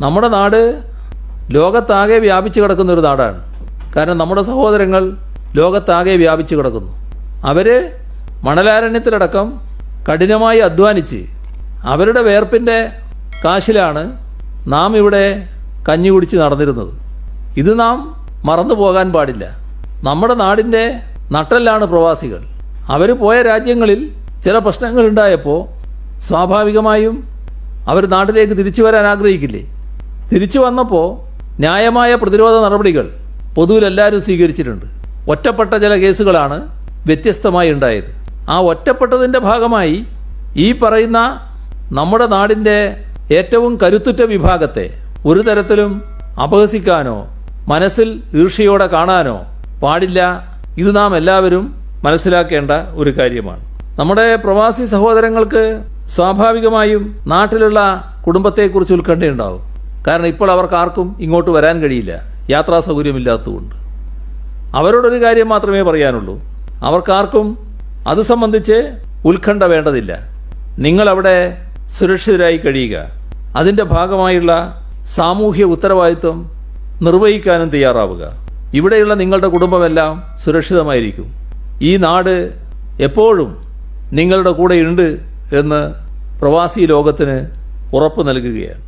നമ്മുടെ നാട് ലോകത്താകെ വ്യാപിച്ചു കിടക്കുന്ന ഒരു നാടാണ്. കാരണം നമ്മുടെ സഹോദരങ്ങൾ ലോകത്താകെ വ്യാപിച്ചു കിടക്കുന്നു. അവർ മണലാരണ്യത്തിലടക്കം കഠിനമായി അധ്വാനിച്ച് അവരുടെ വേർപ്പിന്റെ കാശിലാണ് നാം ഇവിടെ കഞ്ഞി കുടിച്ച് നടന്നിരുന്നത്. ഇത് നാം മറന്നു പോകാൻ പാടില്ല. നമ്മുടെ നാടിന്റെ നട്ടെല്ലാണ് പ്രവാസികൾ. അവർ പോയ രാജ്യങ്ങളിൽ ചില പ്രശ്നങ്ങളുണ്ടായപ്പോൾ സ്വാഭാവികമായും അവർ നാട്ടിലേക്ക് തിരിച്ചു വരാൻ ആഗ്രഹിക്കില്ലേ? തിരിച്ചു വന്നപ്പോൾ ന്യായമായ പ്രതിരോധ നടപടികൾ പൊതുവിൽ എല്ലാവരും സ്വീകരിച്ചിട്ടുണ്ട്. ഒറ്റപ്പെട്ട ചില കേസുകളാണ് വ്യത്യസ്തമായി ഉണ്ടായത്. ആ ഒറ്റപ്പെട്ടതിന്റെ ഭാഗമായി ഈ പറയുന്ന നമ്മുടെ നാടിന്റെ ഏറ്റവും കരുത്തുറ്റ വിഭാഗത്തെ ഒരു തരത്തിലും അപഹസിക്കാനോ മനസ്സിൽ ഈർഷ്യയോടെ കാണാനോ പാടില്ല. ഇത് നാം എല്ലാവരും മനസ്സിലാക്കേണ്ട ഒരു കാര്യമാണ്. നമ്മുടെ പ്രവാസി സഹോദരങ്ങൾക്ക് സ്വാഭാവികമായും നാട്ടിലുള്ള കുടുംബത്തെക്കുറിച്ച് ഉത്കണ്ഠയുണ്ടാവും. കാരണം ഇപ്പോൾ അവർക്ക് ആർക്കും ഇങ്ങോട്ട് വരാൻ കഴിയില്ല. യാത്രാ സൗകര്യമില്ലാത്തതുകൊണ്ട്. അവരോടൊരു കാര്യം മാത്രമേ പറയാനുള്ളൂ. അവർക്കാർക്കും അത് സംബന്ധിച്ച് ഉത്കണ്ഠ വേണ്ടതില്ല. നിങ്ങളവിടെ സുരക്ഷിതരായി കഴിയുക. അതിന്റെ ഭാഗമായുള്ള സാമൂഹ്യ ഉത്തരവാദിത്വം നിർവഹിക്കാനും തയ്യാറാവുക. ഇവിടെയുള്ള നിങ്ങളുടെ കുടുംബമെല്ലാം സുരക്ഷിതമായിരിക്കും. ഈ നാട് എപ്പോഴും നിങ്ങളുടെ കൂടെയുണ്ട് എന്ന് പ്രവാസി ലോകത്തിന് ഉറപ്പ് നൽകുകയാണ്.